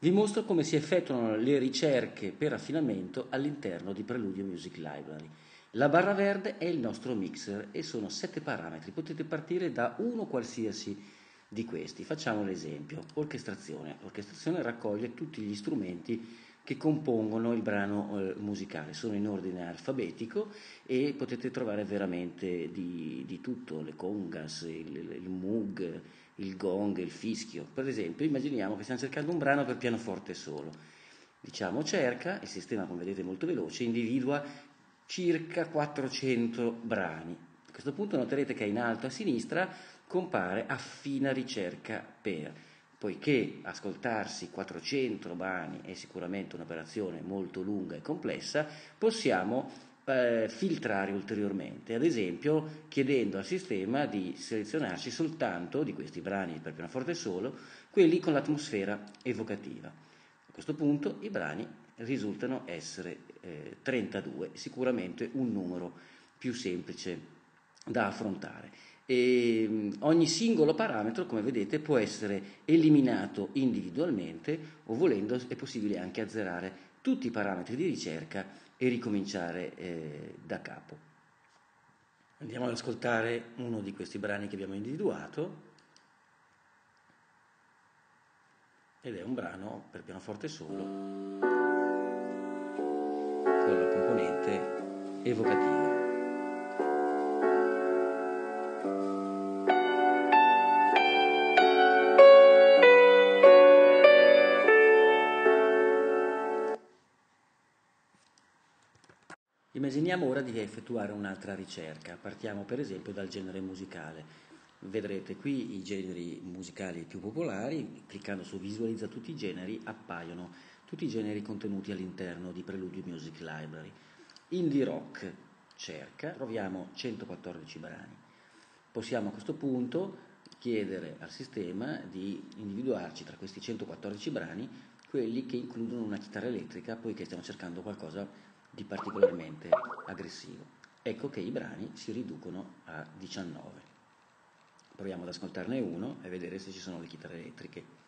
Vi mostro come si effettuano le ricerche per affinamento all'interno di Preludio Music Library. La barra verde è il nostro mixer e sono sette parametri, potete partire da uno qualsiasi di questi. Facciamo l'esempio, orchestrazione. L'orchestrazione raccoglie tutti gli strumenti che compongono il brano eh, musicale, sono in ordine alfabetico e potete trovare veramente di, di tutto, le congas, il, il moog, il gong, il fischio. Per esempio, immaginiamo che stiamo cercando un brano per pianoforte solo. Diciamo cerca, il sistema come vedete è molto veloce, individua circa 400 brani. A questo punto noterete che in alto a sinistra compare affina ricerca per, poiché ascoltarsi 400 brani è sicuramente un'operazione molto lunga e complessa, possiamo eh, filtrare ulteriormente, ad esempio chiedendo al sistema di selezionarci soltanto di questi brani per pianoforte solo, quelli con l'atmosfera evocativa. A questo punto i brani risultano essere eh, 32, sicuramente un numero più semplice da affrontare. E ogni singolo parametro, come vedete, può essere eliminato individualmente o volendo è possibile anche azzerare tutti i parametri di ricerca e ricominciare eh, da capo. Andiamo ad ascoltare uno di questi brani che abbiamo individuato ed è un brano per pianoforte solo con la componente evocativa. Immaginiamo ora di effettuare un'altra ricerca. Partiamo per esempio dal genere musicale. Vedrete qui i generi musicali più popolari, cliccando su visualizza tutti i generi appaiono tutti i generi contenuti all'interno di Preludio Music Library. Indie rock cerca, troviamo 114 brani. Possiamo a questo punto chiedere al sistema di individuarci tra questi 114 brani quelli che includono una chitarra elettrica, poiché stiamo cercando qualcosa di particolarmente aggressivo. Ecco che i brani si riducono a 19. Proviamo ad ascoltarne uno e vedere se ci sono le chitarre elettriche.